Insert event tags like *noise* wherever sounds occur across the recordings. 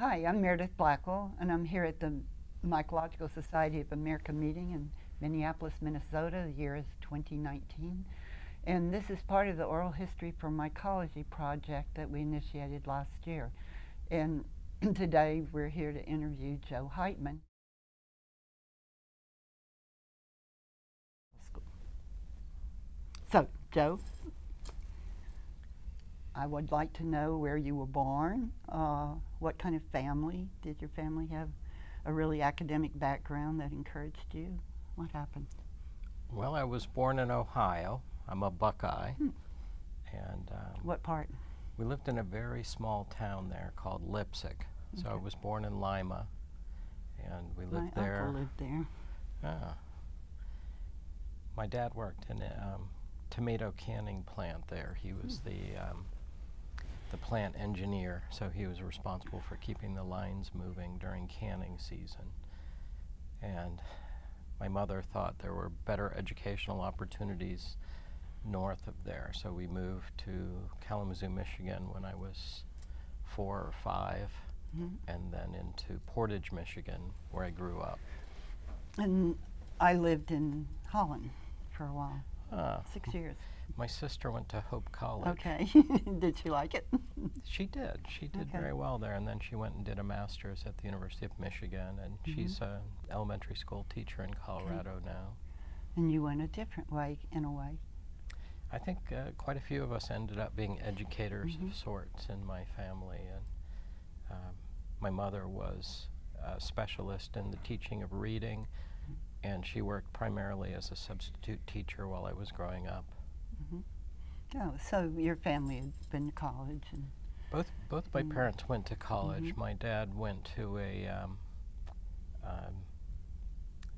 Hi, I'm Meredith Blackwell, and I'm here at the Mycological Society of America meeting in Minneapolis, Minnesota. The year is 2019. And this is part of the Oral History for Mycology project that we initiated last year. And *clears throat* today we're here to interview Joe Heitman. So, Joe, I would like to know where you were born, uh, what kind of family. Did your family have a really academic background that encouraged you? What happened? Well, I was born in Ohio. I'm a Buckeye. Hmm. And um, What part? we lived in a very small town there called Leipsic. So I was born in Lima, and we lived My there. uncle lived there. Ah. My dad worked in a um, tomato canning plant there. He was Hmm. the um, the plant engineer, so he was responsible for keeping the lines moving during canning season. And my mother thought there were better educational opportunities north of there, so we moved to Kalamazoo, Michigan when I was four or five, Mhm. and then into Portage, Michigan, where I grew up. And I lived in Holland for a while, Ah, six years. My sister went to Hope College. Okay. *laughs* Did she like it? *laughs* She did. She did Okay. very well there, and then she went and did a master's at the University of Michigan, and Mm-hmm. she's an elementary school teacher in Colorado now. and you went a different way, in a way. I think uh, quite a few of us ended up being educators Mhm. of sorts in my family, and um, my mother was a specialist in the teaching of reading, and she worked primarily as a substitute teacher while I was growing up. Oh, so your family had been to college, and Both both my Mm. parents went to college. Mhm. My dad went to a um, um,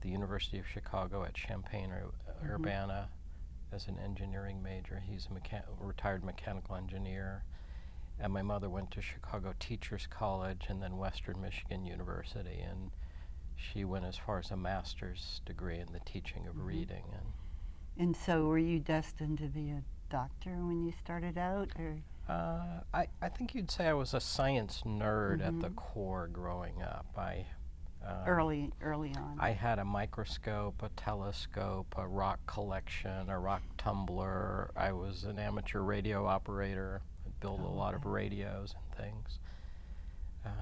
the University of Chicago at Champaign Ur- Mhm. Urbana as an engineering major. He's a retired mechanical engineer. And my mother went to Chicago Teachers College and then Western Michigan University, and she went as far as a master's degree in the teaching of Mhm. reading. And and so were you destined to be a doctor when you started out, or Uh, I, I think you'd say I was a science nerd at the Mhm. core growing up. I um, early, early on? I had a microscope, a telescope, a rock collection, a rock tumbler. I was an amateur radio operator. I built a Oh, lot of radios and things. Um,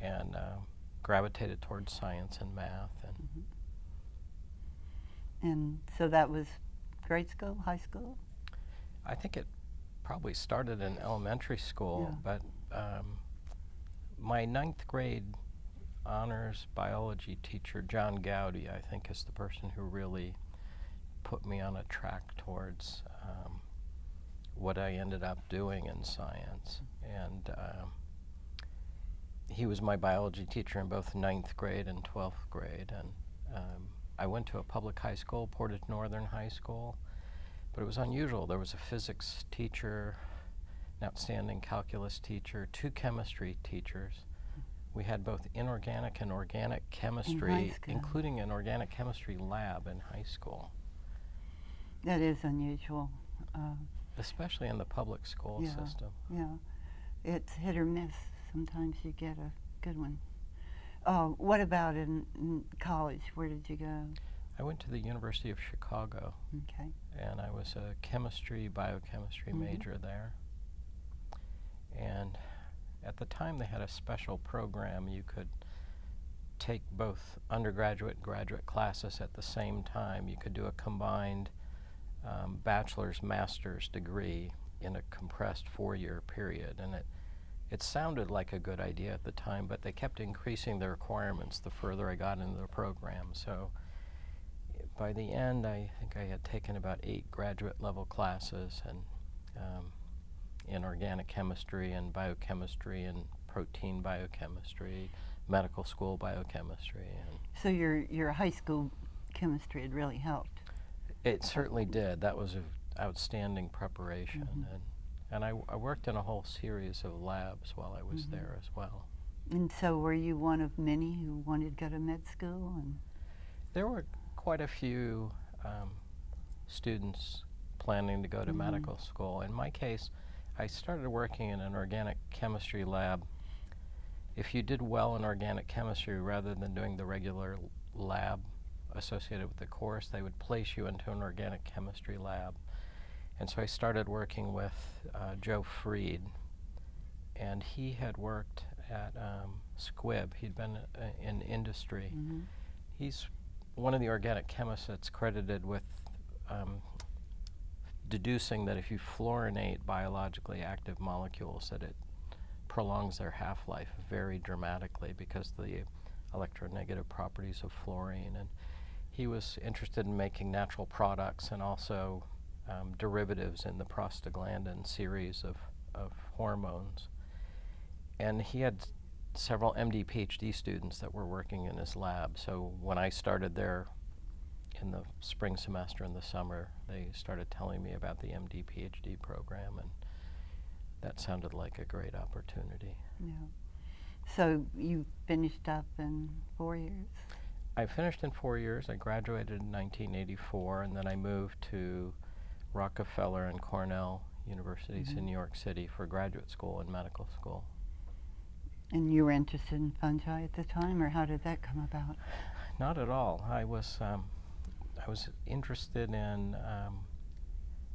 and uh, gravitated towards science and math. And Mhm. And so that was grade school, high school. I think it probably started in elementary school, Yeah. but um, my ninth grade honors biology teacher, John Gowdy, I think is the person who really put me on a track towards um, what I ended up doing in science. And um, he was my biology teacher in both ninth grade and 12th grade. And um, I went to a public high school, Portage Northern High School. But it was unusual. There was a physics teacher, an outstanding calculus teacher, two chemistry teachers. We had both inorganic and organic chemistry, school. including an organic chemistry lab in high school, That is unusual. Uh, especially in the public school Yeah. system. yeah, it's hit or miss. Sometimes you get a good one. Uh, what about in, in college? Where did you go? I went to the University of Chicago, Okay. and I was a chemistry, biochemistry Mhm. major there. And at the time, they had a special program. You could take both undergraduate and graduate classes at the same time. You could do a combined um, bachelor's, master's degree in a compressed four-year period, and it it sounded like a good idea at the time, but they kept increasing the requirements the further I got into the program. So by the end, I think I had taken about eight graduate level classes and um, in organic chemistry and biochemistry and protein biochemistry, medical school biochemistry, and So your your high school chemistry had really helped. it certainly did. That was an outstanding preparation, Mhm. and and I worked in a whole series of labs while I was Mhm. there as well. And so were you one of many who wanted to go to med school? And There were quite a few um, students planning to go to Mhm. medical school. In my case, I started working in an organic chemistry lab if you did well in organic chemistry rather than doing the regular lab associated with the course, they would place you into an organic chemistry lab. And so I started working with uh, Joe Fried, and he had worked at um, Squibb. He'd been uh, in industry. Mhm. He's one of the organic chemists that's credited with um, deducing that if you fluorinate biologically active molecules, that it prolongs their half-life very dramatically because of the electronegative properties of fluorine. And he was interested in making natural products and also um, derivatives in the prostaglandin series of, of hormones. And he had several MD PhD students that were working in his lab. So when I started there in the spring semester and the summer, they started telling me about the MD PhD program, and that sounded like a great opportunity. Yeah. So you finished up in four years? I finished in four years. I graduated in 1984, and then I moved to Rockefeller and Cornell universities Mhm. in New York City for graduate school and medical school. And you were interested in fungi at the time, or how did that come about? Not at all. I was um, I was interested in um,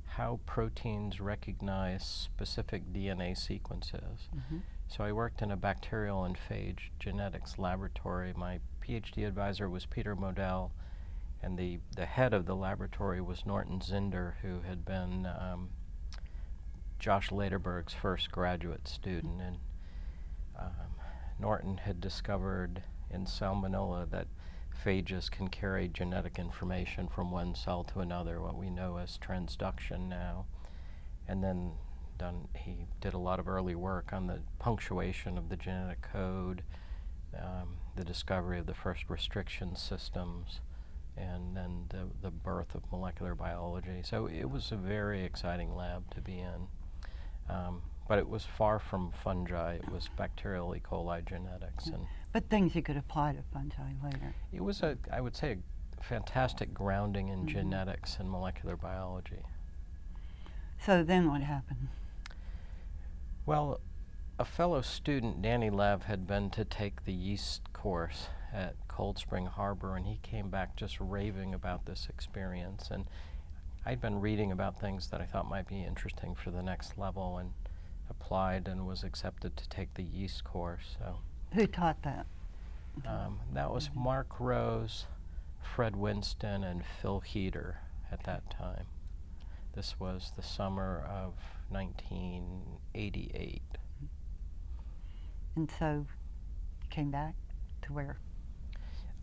how proteins recognize specific DNA sequences. Mhm. So I worked in a bacterial and phage genetics laboratory. My PhD advisor was Peter Model, and the, the head of the laboratory was Norton Zinder, who had been um, Josh Lederberg's first graduate student. And um, Norton had discovered in salmonella that phages can carry genetic information from one cell to another, what we know as transduction now. And then done, he did a lot of early work on the punctuation of the genetic code, um, the discovery of the first restriction systems, and then the, the birth of molecular biology. So it was a very exciting lab to be in. Um, but it was far from fungi. It was bacterial E. coli genetics, and But things you could apply to fungi later. it was a, I would say, a fantastic grounding in Mhm. genetics and molecular biology. So then what happened? Well, a fellow student, Danny Lev, had been to take the yeast course at Cold Spring Harbor, and he came back just raving about this experience. And I'd been reading about things that I thought might be interesting for the next level, and applied and was accepted to take the yeast course. So Who taught that? um, that was Mhm. Mark Rose, Fred Winston, and Phil Hieter at that time. This was the summer of 1988. And so came back to where?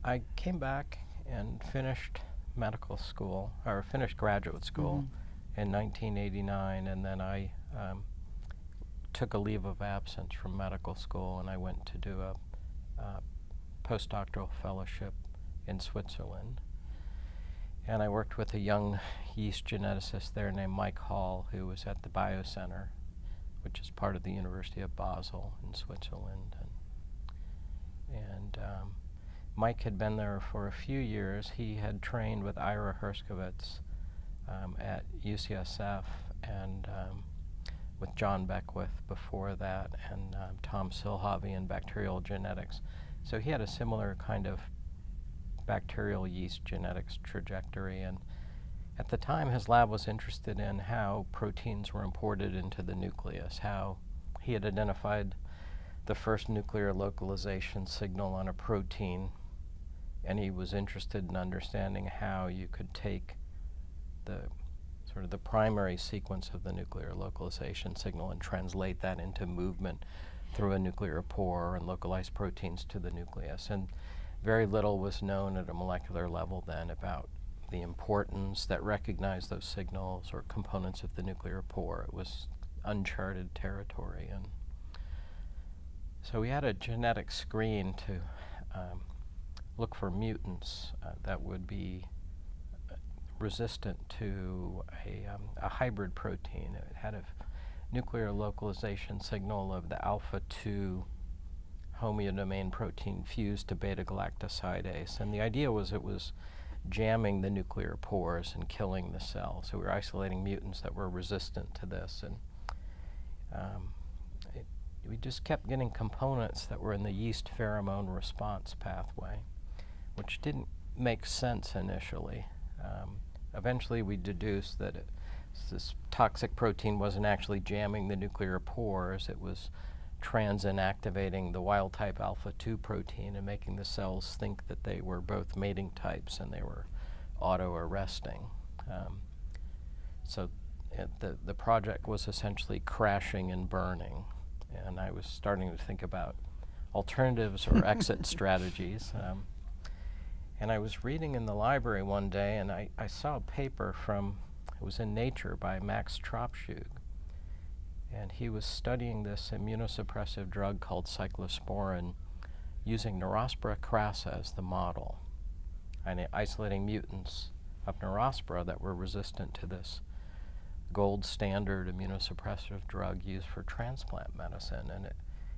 I came back and finished medical school, or finished graduate school Mhm. in 1989, and then I um, took a leave of absence from medical school and I went to do a, uh postdoctoral fellowship in Switzerland. And I worked with a young yeast geneticist there named Mike Hall, who was at the Biocenter, which is part of the University of Basel in Switzerland. And, and um, Mike had been there for a few years. He had trained with Ira Herskowitz um, at UCSF and um, with John Beckwith before that, and um, Tom Silhavy in bacterial genetics. So he had a similar kind of bacterial yeast genetics trajectory. And at the time, his lab was interested in how proteins were imported into the nucleus, how he had identified the first nuclear localization signal on a protein, and he was interested in understanding how you could take the sort of the primary sequence of the nuclear localization signal and translate that into movement through a nuclear pore and localize proteins to the nucleus. And very little was known at a molecular level then about the importance that recognized those signals or components of the nuclear pore. It was uncharted territory. And so we had a genetic screen to um, look for mutants uh, that would be uh, resistant to a, um, a hybrid protein. It had a nuclear localization signal of the alpha 2 homeodomain protein fused to beta galactosidase. And the idea was it was jamming the nuclear pores and killing the cell. So we were isolating mutants that were resistant to this. And um, it we just kept getting components that were in the yeast pheromone response pathway, which didn't make sense initially. Um, eventually, we deduced that it, this toxic protein wasn't actually jamming the nuclear pores, it was transin activating the wild type alpha 2 protein and making the cells think that they were both mating types and they were auto arresting. Um, so it, the, the project was essentially crashing and burning, and I was starting to think about alternatives or *laughs* exit strategies. Um, and I was reading in the library one day, and I, I saw a paper from, it was in Nature by Max Tropschug. And he was studying this immunosuppressive drug called cyclosporin using Neurospora crassa as the model, and isolating mutants of Neurospora that were resistant to this gold standard immunosuppressive drug used for transplant medicine. And it,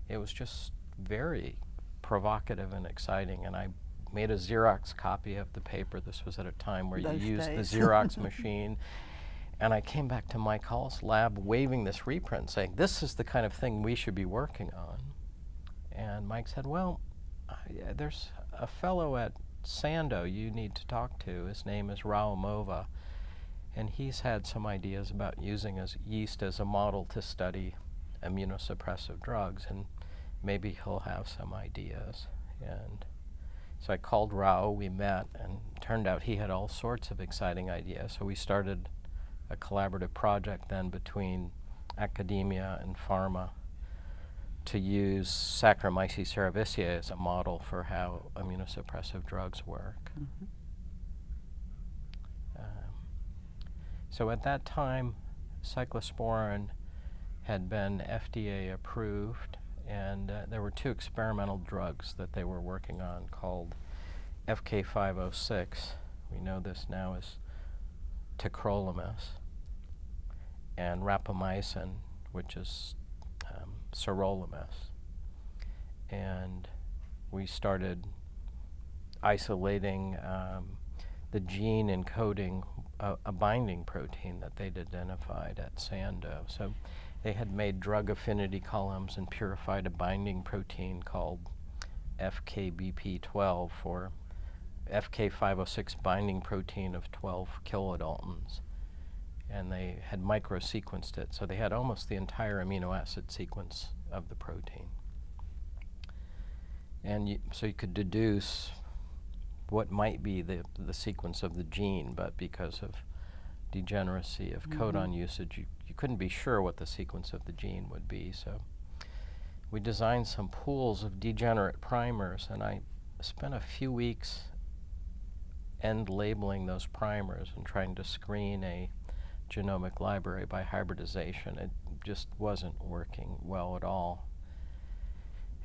it was just very provocative and exciting. And I made a Xerox copy of the paper. This was at a time where Those you used days. the Xerox *laughs* machine. And I came back to Mike Hall's lab waving this reprint saying, This is the kind of thing we should be working on. And Mike said, Well, uh, yeah, there's a fellow at Sandoz you need to talk to. His name is Rao Movva. And he's had some ideas about using as yeast as a model to study immunosuppressive drugs. And maybe he'll have some ideas. And so I called Rao, we met, and turned out he had all sorts of exciting ideas. So we started a collaborative project then between academia and pharma to use Saccharomyces cerevisiae as a model for how immunosuppressive drugs work. Mhm. Um, so at that time, cyclosporin had been FDA approved, and uh, there were two experimental drugs that they were working on called FK506. We know this now as tacrolimus, and rapamycin, which is um, sirolimus. And we started isolating um, the gene encoding a, a, binding protein that they'd identified at Sandoz. So they had made drug affinity columns and purified a binding protein called FKBP12 for FK506 binding protein of 12 kilodaltons. And they had microsequenced it, so they had almost the entire amino acid sequence of the protein. And so you could deduce what might be the, the sequence of the gene, but because of degeneracy of Mhm. codon usage, you, you couldn't be sure what the sequence of the gene would be. So we designed some pools of degenerate primers, and I spent a few weeks end labeling those primers and trying to screen a genomic library by hybridization. It just wasn't working well at all.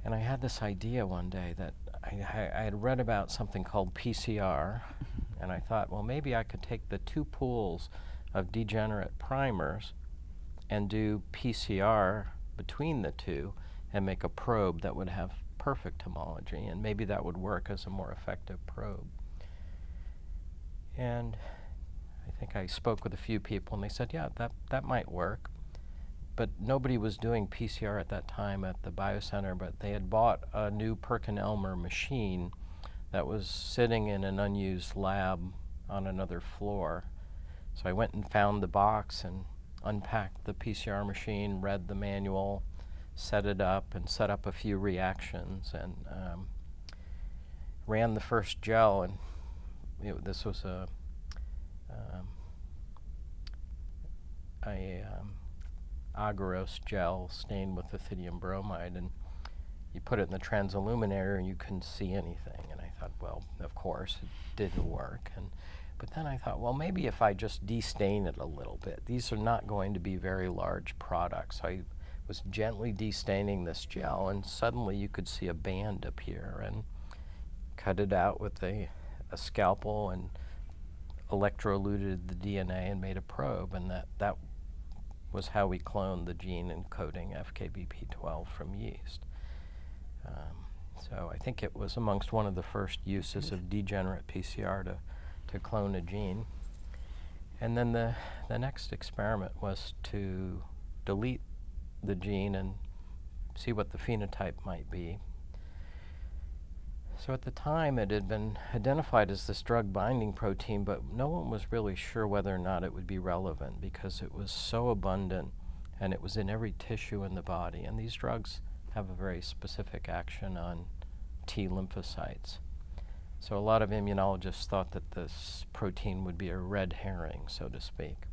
And I had this idea one day that I, I, I had read about something called PCR, *laughs* and I thought, well, maybe I could take the two pools of degenerate primers and do PCR between the two and make a probe that would have perfect homology, and maybe that would work as a more effective probe. And I think I spoke with a few people, and they said, yeah, that, that might work. But nobody was doing PCR at that time at the Biocenter, but they had bought a new Perkin-Elmer machine that was sitting in an unused lab on another floor. So I went and found the box and unpacked the PCR machine, read the manual, set it up, and set up a few reactions, and um, ran the first gel. And it, this was a um, a um, agarose gel stained with ethidium bromide, and you put it in the transilluminator, and you couldn't see anything. And I thought, well, of course, it didn't work. And but then I thought, well, maybe if I just destain it a little bit, these are not going to be very large products. I was gently destaining this gel, and suddenly you could see a band appear, and cut it out with a, a scalpel and electroeluted the DNA and made a probe, and that, that was how we cloned the gene encoding FKBP12 from yeast. Um, so I think it was amongst one of the first uses of degenerate PCR to, to clone a gene. And then the, the next experiment was to delete the gene and see what the phenotype might be. So at the time, it had been identified as this drug binding protein, but no one was really sure whether or not it would be relevant because it was so abundant and it was in every tissue in the body. And these drugs have a very specific action on T lymphocytes. So a lot of immunologists thought that this protein would be a red herring, so to speak.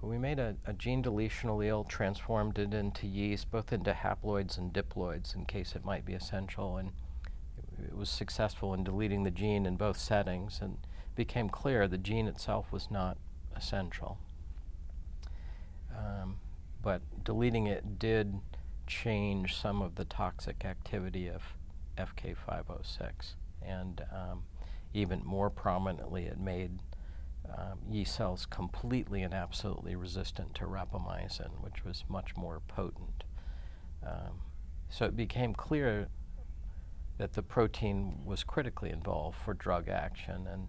But we made a, a, gene deletion allele, transformed it into yeast, both into haploids and diploids in case it might be essential. And it was successful in deleting the gene in both settings and became clear the gene itself was not essential. Um, but deleting it did change some of the toxic activity of FK506. And um, even more prominently, it made um, yeast cells completely and absolutely resistant to rapamycin, which was much more potent. Um, so it became clear that the protein was critically involved for drug action. And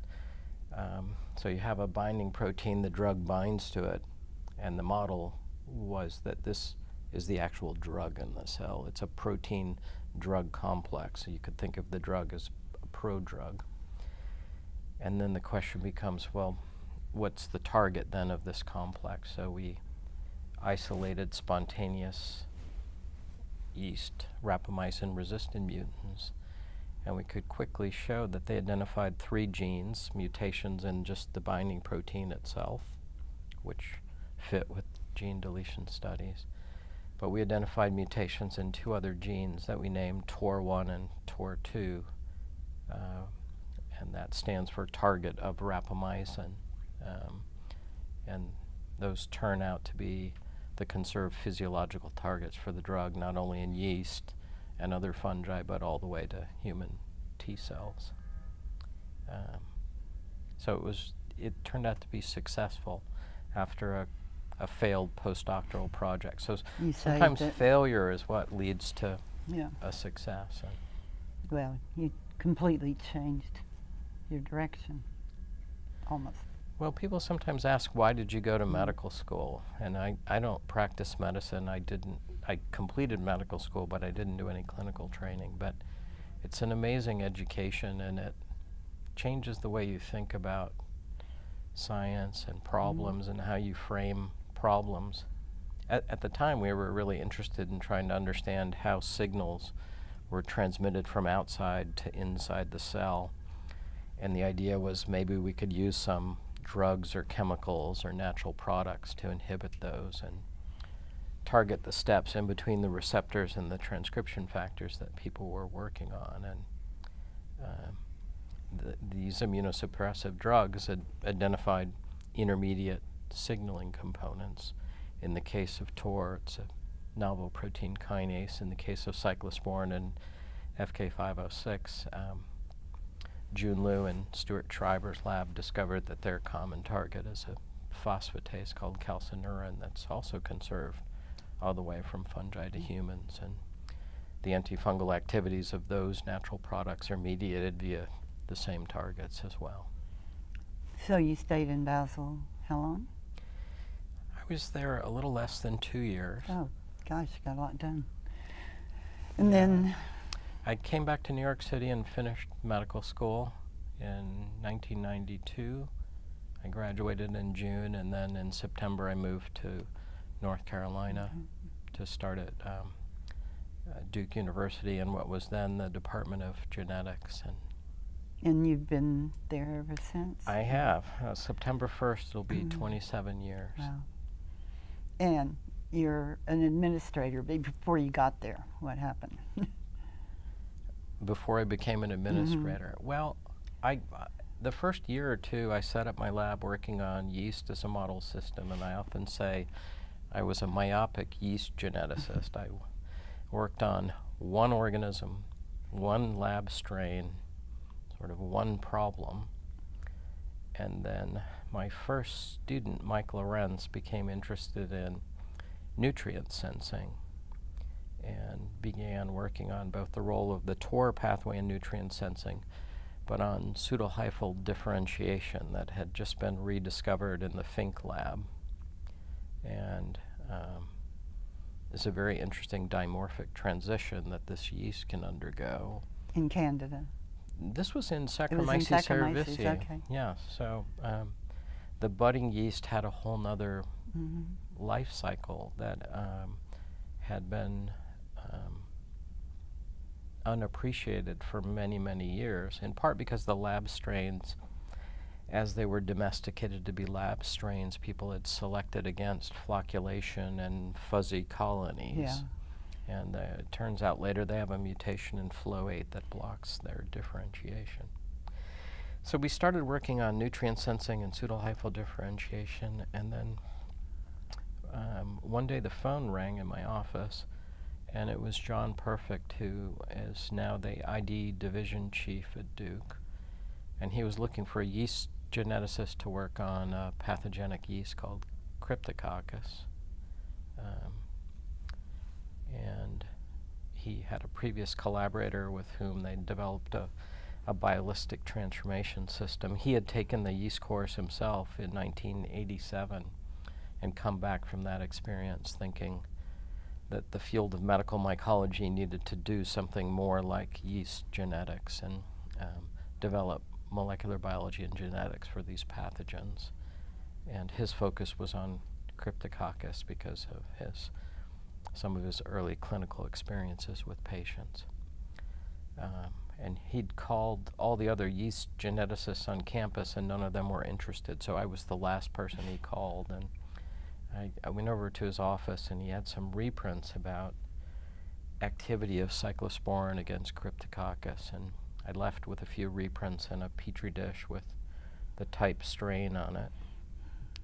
um, so you have a binding protein, the drug binds to it, and the model was that this is the actual drug in the cell. It's a protein drug complex. So you could think of the drug as prodrug. And then the question becomes well, what's the target then of this complex? So we isolated spontaneous yeast rapamycin resistant mutants and we could quickly show that they identified three genes, mutations in just the binding protein itself, which fit with gene deletion studies. But we identified mutations in two other genes that we named TOR1 and TOR2, uh, and that stands for target of rapamycin. Um, and those turn out to be the conserved physiological targets for the drug, not only in yeast, and other fungi, but all the way to human T cells. Um, so it was. It turned out to be successful after a, a failed postdoctoral project. So you sometimes failure is what leads to yeah. a success. well, you completely changed your direction, almost. Well, people sometimes ask, why did you go to medical school? And I, I don't practice medicine. I didn't I completed medical school, but I didn't do any clinical training. But it's an amazing education, and it changes the way you think about science and problems mm. and how you frame problems. At, at the time, we were really interested in trying to understand how signals were transmitted from outside to inside the cell. And the idea was maybe we could use some drugs or chemicals or natural products to inhibit those. And target the steps in between the receptors and the transcription factors that people were working on. And uh, these immunosuppressive drugs had identified intermediate signaling components. In the case of TOR, it's a novel protein kinase. In the case of cyclosporin and FK506, um, Jun Liu and Stuart Schreiber's lab discovered that their common target is a phosphatase called calcineurin that's also conserved all the way from fungi to humans. And the antifungal activities of those natural products are mediated via the same targets as well. So you stayed in Basel how long? I was there a little less than two years. Oh, gosh, you got a lot done. And yeah. then? I came back to New York City and finished medical school in 1992. I graduated in June, and then in September I moved to North Carolina mm -hmm. to start at um, uh, Duke University in what was then the Department of Genetics. And, and you've been there ever since? I have. Uh, September 1st, it'll be mm -hmm. 27 years. Wow. And you're an administrator before you got there. What happened? before I became an mm-hmm. administrator? Mm -hmm. Well, I, the first year or two, I set up my lab working on yeast as a model system, and I often say I was a myopic yeast geneticist. *laughs* I worked on one organism, one lab strain, sort of one problem. And then my first student, Mike Lorenz, became interested in nutrient sensing and began working on both the role of the TOR pathway in nutrient sensing, but on pseudohyphal differentiation that had just been rediscovered in the Fink lab. And um, is a very interesting dimorphic transition that this yeast can undergo. In Candida. This was in in Saccharomyces Saccharomyces, cerevisiae. okay. Yeah, so um, the budding yeast had a whole nother hmm life cycle that um, had been um, unappreciated for many, many years, in part because the lab strains, as they were domesticated to be lab strains, people had selected against flocculation and fuzzy colonies. Yeah. And uh, it turns out later they have a mutation in FLO8 that blocks their differentiation. So we started working on nutrient sensing and pseudohyphal differentiation, and then um, one day the phone rang in my office, and it was John Perfect, who is now the ID division chief at Duke, and he was looking for a yeast geneticist to work on a pathogenic yeast called Cryptococcus. Um, and he had a previous collaborator with whom they developed a, a biolistic transformation system. He had taken the yeast course himself in 1987 and come back from that experience thinking that the field of medical mycology needed to do something more like yeast genetics and um, develop molecular biology and genetics for these pathogens. And his focus was on Cryptococcus because of his some of his early clinical experiences with patients. Um, and he'd called all the other yeast geneticists on campus, and none of them were interested. So I was the last person he called, and I, I went over to his office, and he had some reprints about activity of cyclosporin against Cryptococcus, and I left with a few reprints and a petri dish with the type strain on it,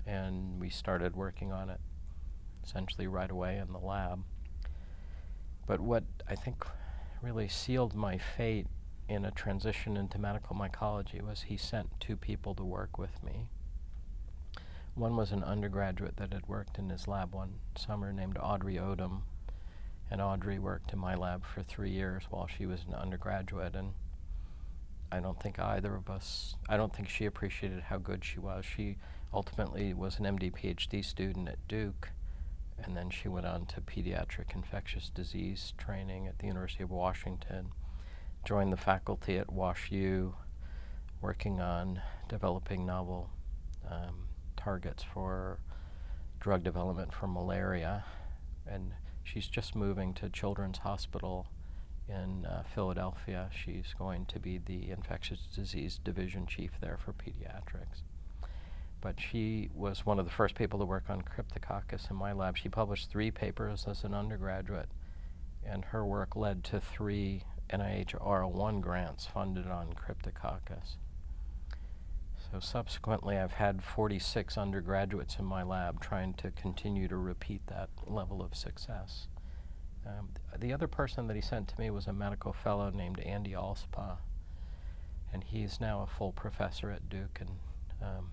and we started working on it essentially right away in the lab. But what I think really sealed my fate in a transition into medical mycology was he sent two people to work with me. One was an undergraduate that had worked in his lab one summer named Audrey Odom, and Audrey worked in my lab for three years while she was an undergraduate, and I don't think either of us, I don't think she appreciated how good she was. She ultimately was an MD PhD student at Duke, and then she went on to pediatric infectious disease training at the University of Washington, joined the faculty at WashU, working on developing novel um, targets for drug development for malaria, and she's just moving to Children's Hospital in uh, Philadelphia. She's going to be the infectious disease division chief there for pediatrics but she was one of the first people to work on Cryptococcus in my lab. She published three papers as an undergraduate, and her work led to three NIH R01 grants funded on Cryptococcus. So subsequently, I've had 46 undergraduates in my lab trying to continue to repeat that level of success. Um, th the other person that he sent to me was a medical fellow named Andy Alspaugh, and he's now a full professor at Duke and um,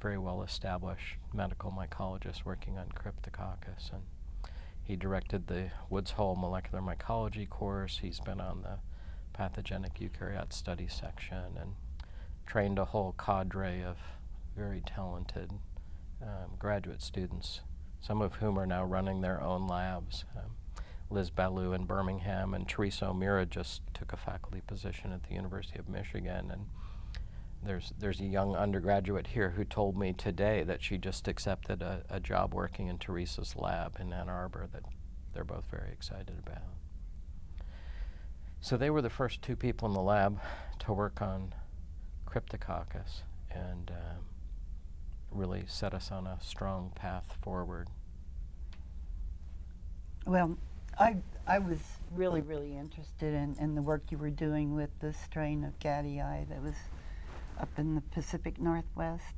very well established medical mycologist working on Cryptococcus. And he directed the Woods Hole molecular mycology course. He's been on the pathogenic eukaryote study section and trained a whole cadre of very talented um, graduate students, some of whom are now running their own labs. Um, Liz Ballou in Birmingham and Teresa O'Meara just took a faculty position at the University of Michigan. and there's there's a young undergraduate here who told me today that she just accepted a, a job working in Teresa's lab in Ann Arbor that they're both very excited about. So they were the first two people in the lab to work on Cryptococcus and um, really set us on a strong path forward. Well, I I was really really interested in, in the work you were doing with the strain of Gattii that was up in the Pacific Northwest.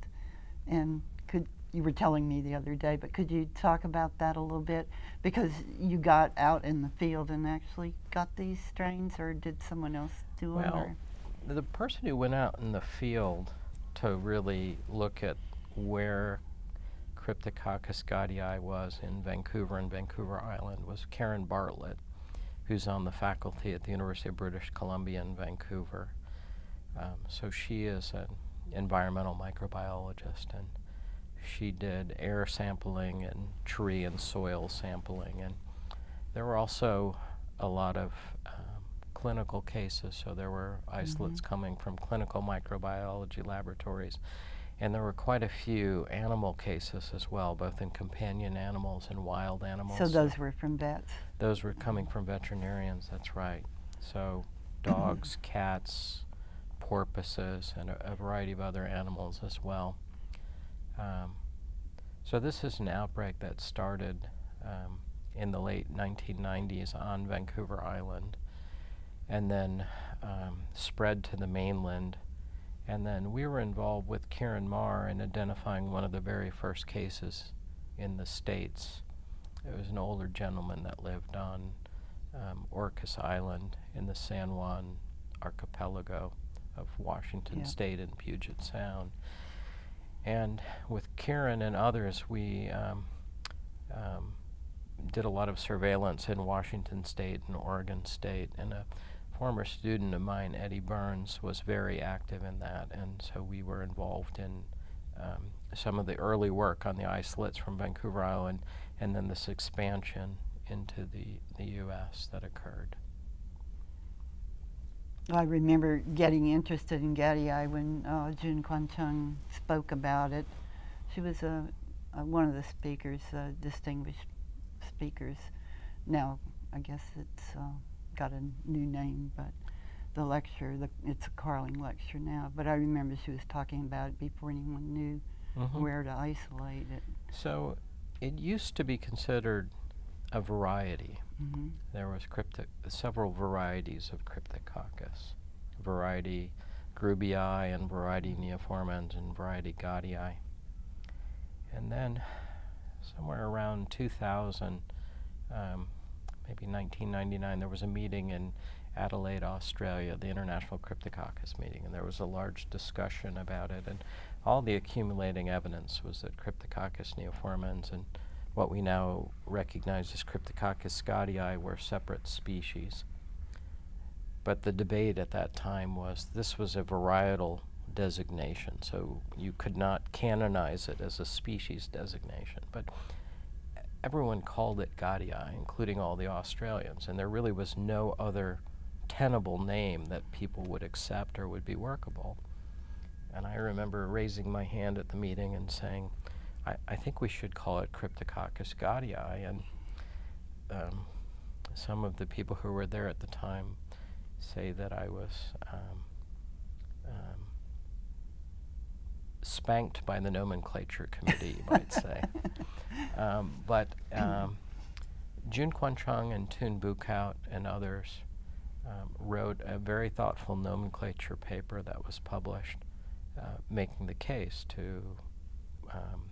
And could you were telling me the other day, but could you talk about that a little bit? Because you got out in the field and actually got these strains, or did someone else do them? Well? The person who went out in the field to really look at where Cryptococcus gattii was in Vancouver and Vancouver Island was Karen Bartlett, who's on the faculty at the University of British Columbia in Vancouver. Um, so she is an environmental microbiologist, and she did air sampling and tree and soil sampling. And there were also a lot of um, clinical cases, so there were isolates Mhm. coming from clinical microbiology laboratories. And there were quite a few animal cases as well, both in companion animals and wild animals. So those were from vets. Those were coming from veterinarians, that's right. So dogs, cats, porpoises, and a, a variety of other animals as well. Um, so this is an outbreak that started um, in the late 1990s on Vancouver Island and then um, spread to the mainland. And then we were involved with Kieren Marr in identifying one of the very first cases in the States. It was an older gentleman that lived on um, Orcas Island in the San Juan archipelago of Washington Yeah. State and Puget Sound. And with Karen and others, we um, um, did a lot of surveillance in Washington State and Oregon State. And a former student of mine, Eddie Byrnes, was very active in that. And so we were involved in um, some of the early work on the isolates from Vancouver Island and then this expansion into the, the U.S. that occurred. I remember getting interested in Gattii when uh, June Kwon-Chung spoke about it. She was a, a one of the speakers, uh, distinguished speakers. Now, I guess it's uh, got a new name, but the lecture, the, it's a Karling lecture now. But I remember she was talking about it before anyone knew Mhm. where to isolate it. So it used to be considered a variety. hmm There was cryptic, several varieties of Cryptococcus. Variety grubii and variety neoformans and variety gattii. And then somewhere around 2000, um, maybe 1999, there was a meeting in Adelaide, Australia, the International Cryptococcus meeting, and there was a large discussion about it. And all the accumulating evidence was that Cryptococcus neoformans and what we now recognize as Cryptococcus gattii were separate species. But the debate at that time was this was a varietal designation, so you could not canonize it as a species designation. But everyone called it gattii, including all the Australians, and there really was no other tenable name that people would accept or would be workable. And I remember raising my hand at the meeting and saying, I, I think we should call it Cryptococcus gattii. And um, some of the people who were there at the time say that I was um, spanked by the nomenclature committee, you might say. *laughs* Um, but um, June Kwon-Chung and Teun Boekhout and others um, wrote a very thoughtful nomenclature paper that was published, uh, making the case to um,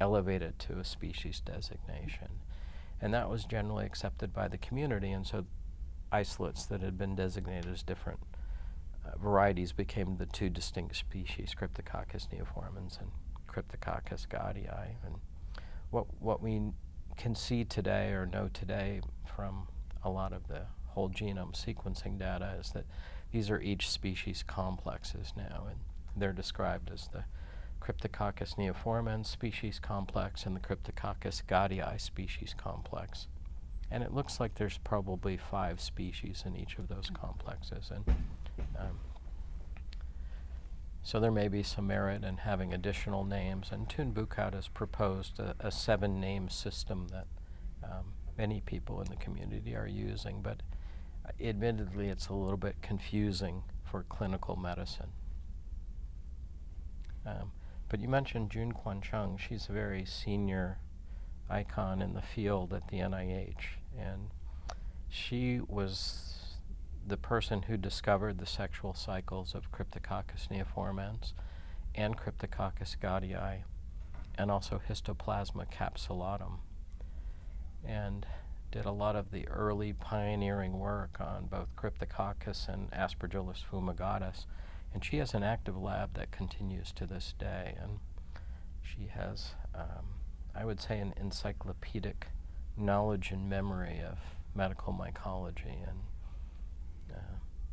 elevate it to a species designation. And that was generally accepted by the community, and so isolates that had been designated as different varieties became the two distinct species, Cryptococcus neoformans and Cryptococcus gattii. And what, what we can see today or know today from a lot of the whole genome sequencing data is that these are each species complexes now, and they're described as the Cryptococcus neoformans species complex and the Cryptococcus gattii species complex. And it looks like there's probably five species in each of those complexes. And um, so there may be some merit in having additional names. And Teun Boekhout has proposed a, a seven name system that um, many people in the community are using. But admittedly, it's a little bit confusing for clinical medicine. Um, but you mentioned June Kwon-Chung. She's a very senior icon in the field at the NIH, and she was the person who discovered the sexual cycles of Cryptococcus neoformans and Cryptococcus gattii, and also Histoplasma capsulatum, and did a lot of the early pioneering work on both Cryptococcus and Aspergillus fumigatus. And she has an active lab that continues to this day, and she has, um, I would say, an encyclopedic knowledge and memory of medical mycology, and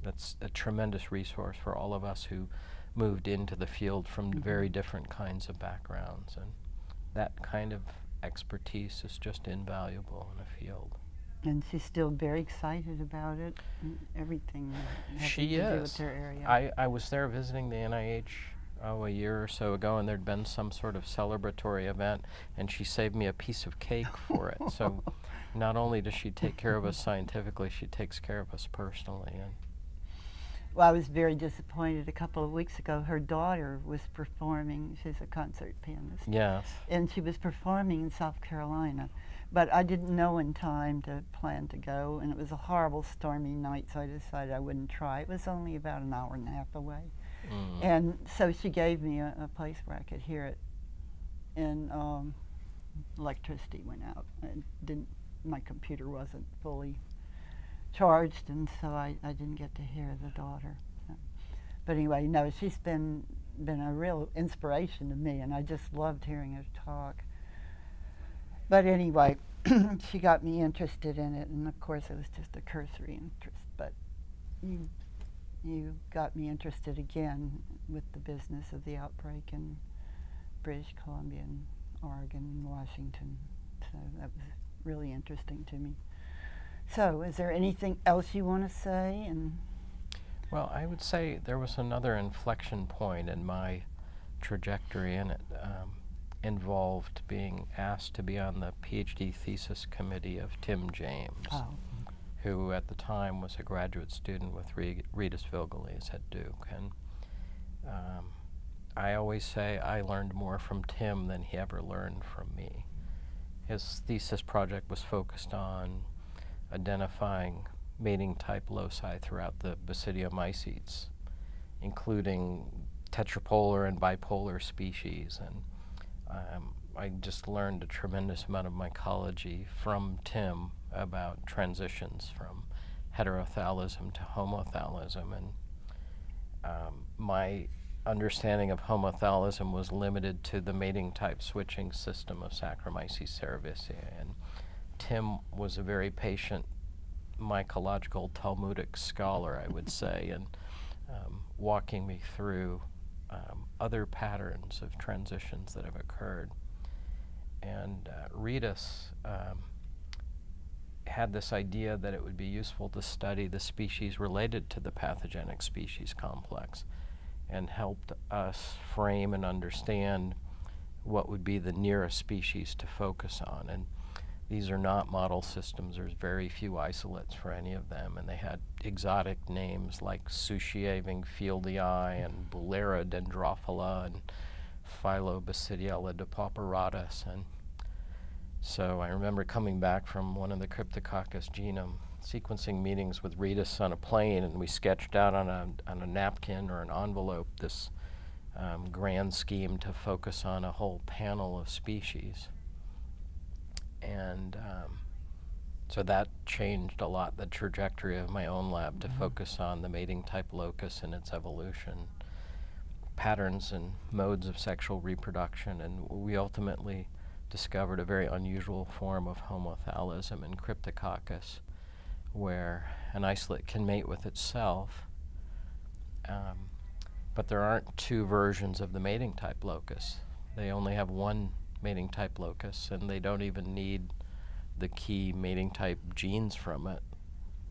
that's a tremendous resource for all of us who moved into the field from Mhm. very different kinds of backgrounds. And that kind of expertise is just invaluable in a field. And she's still very excited about it, and everything She is. with her area. I, I was there visiting the NIH oh, a year or so ago, and there'd been some sort of celebratory event, and she saved me a piece of cake for it. So *laughs* not only does she take care of us scientifically, she takes care of us personally. And Well, I was very disappointed. A couple of weeks ago, her daughter was performing. She's a concert pianist. yes, And she was performing in South Carolina. But I didn't know in time to plan to go, and it was a horrible stormy night, so I decided I wouldn't try. It was only about an hour and a half away. mm, And so she gave me a, a place where I could hear it, and um, electricity went out. Didn't my computer wasn't fully charged, and so I, I didn't get to hear the daughter. But anyway, no, she's been been a real inspiration to me, and I just loved hearing her talk. But anyway, *clears throat* she got me interested in it, and of course it was just a cursory interest. But you you got me interested again with the business of the outbreak in British Columbia and Oregon and Washington. So that was really interesting to me. So, is there anything else you want to say? And Well, I would say there was another inflection point in my trajectory, and it um, involved being asked to be on the PhD thesis committee of Tim James, oh, who at the time was a graduate student with Re- Rytas Vilgalys at Duke. And um, I always say I learned more from Tim than he ever learned from me. His thesis project was focused on identifying mating type loci throughout the Basidiomycetes, including tetrapolar and bipolar species. And um, I just learned a tremendous amount of mycology from Tim about transitions from heterothallism to homothallism. And um, my understanding of homothallism was limited to the mating type switching system of Saccharomyces cerevisiae. And Tim was a very patient mycological Talmudic scholar, I would say, and um, walking me through um, other patterns of transitions that have occurred. And uh, Rytas um, had this idea that it would be useful to study the species related to the pathogenic species complex and helped us frame and understand what would be the nearest species to focus on. And these are not model systems. There's very few isolates for any of them, and they had exotic names like Tsuchiyaea wingfieldii and Bullera dendrophila and Filobasidiella depauperatus. And so I remember coming back from one of the Cryptococcus genome sequencing meetings with Rytas on a plane, and we sketched out on a, on a napkin or an envelope this um, grand scheme to focus on a whole panel of species. And um, so that changed a lot the trajectory of my own lab to Mhm. focus on the mating type locus and its evolution, patterns and modes of sexual reproduction, and we ultimately discovered a very unusual form of homothallism in Cryptococcus, where an isolate can mate with itself, um, but there aren't two versions of the mating type locus. They only have one mating type locus, and they don't even need the key mating type genes from it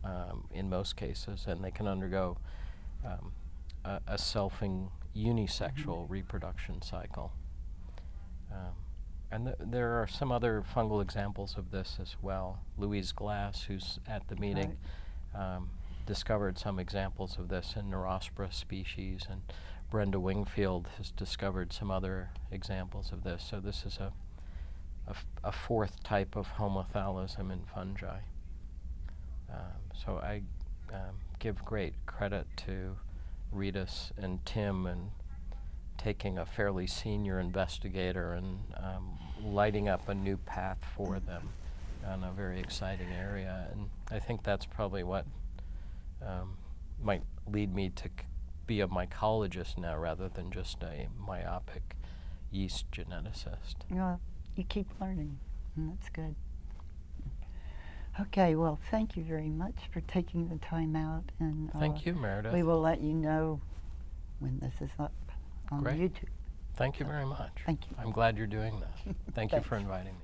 um, in most cases, and they can undergo um, a, a selfing unisexual reproduction cycle. Um, and th- there are some other fungal examples of this as well. Louise Glass, who's at the meeting, um, discovered some examples of this in Neurospora species, and Brenda Wingfield has discovered some other examples of this. So this is a, a, fourth type of homothallism in fungi. Um, so I um, give great credit to Rytas and Tim and taking a fairly senior investigator and um, lighting up a new path for them on a very exciting area. And I think that's probably what um, might lead me to be a mycologist now rather than just a myopic yeast geneticist. well, you keep learning, and that's good. Okay, well, thank you very much for taking the time out, and uh, Thank you, Meredith. We will let you know when this is up on Great. YouTube. Thank you very much. Thank you. I'm glad you're doing this. *laughs* Thank you for inviting me.